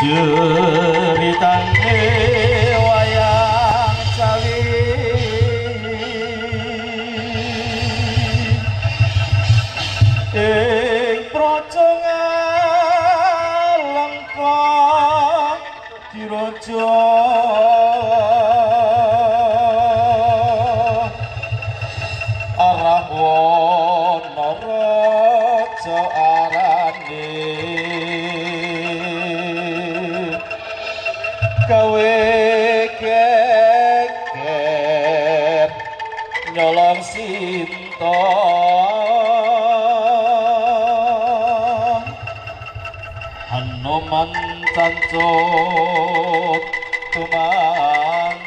ceritane wayang cawi ing procongan lengkap diraja. Arah wana gawe geger nyolong sinta Hanuman tancut tumandang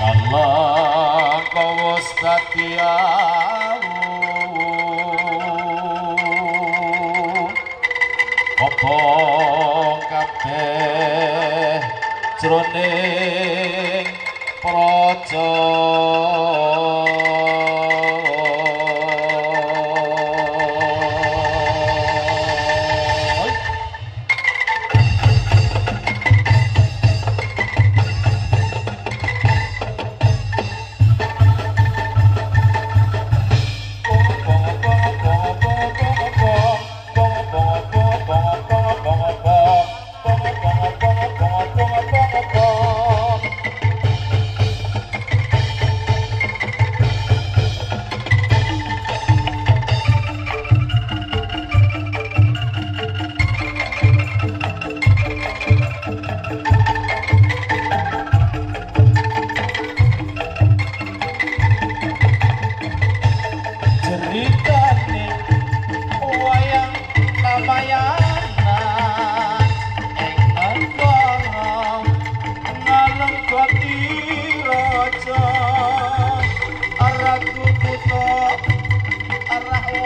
Ngalang kawus katiau jroning praja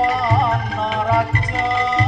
Rahwana raja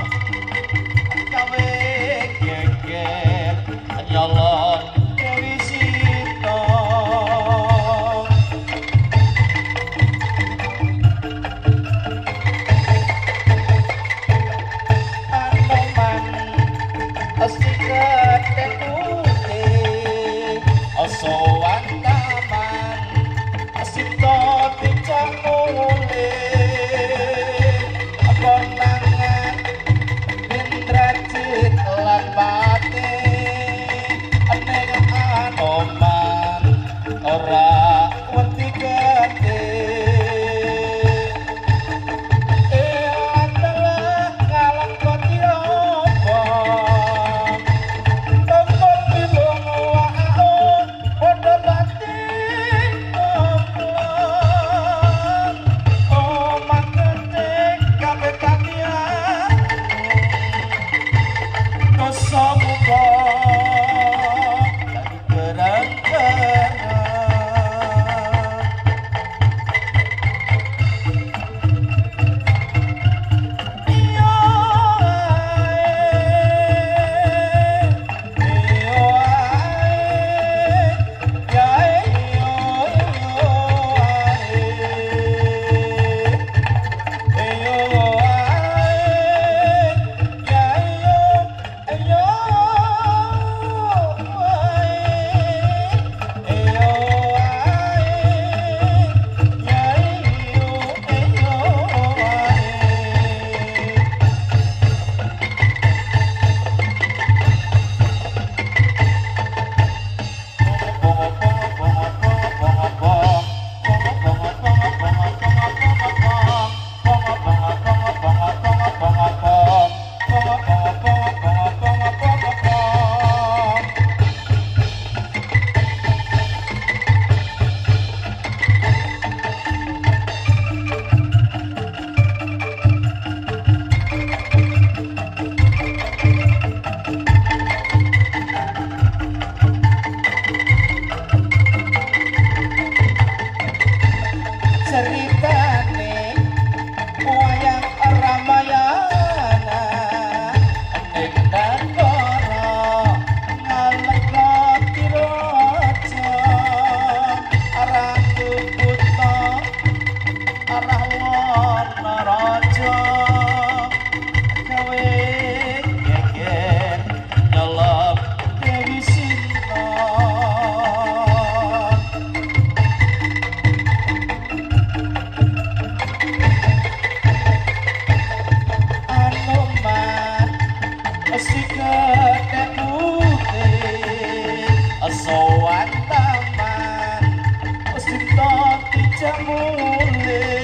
temple